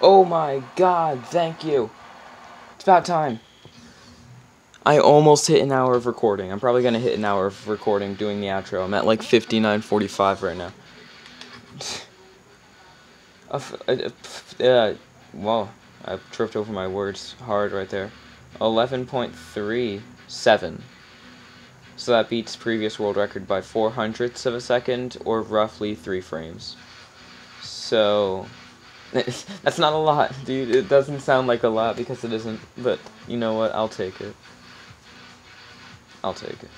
Oh my god, thank you. It's about time. I almost hit an hour of recording. I'm probably gonna hit an hour of recording doing the outro. I'm at like 59.45 right now. uh, uh, uh, well, I tripped over my words hard right there. 11.37. So that beats previous world record by 4 hundredths of a second, or roughly 3 frames. So, that's not a lot, dude. It doesn't sound like a lot because it isn't, but you know what? I'll take it. I'll take it.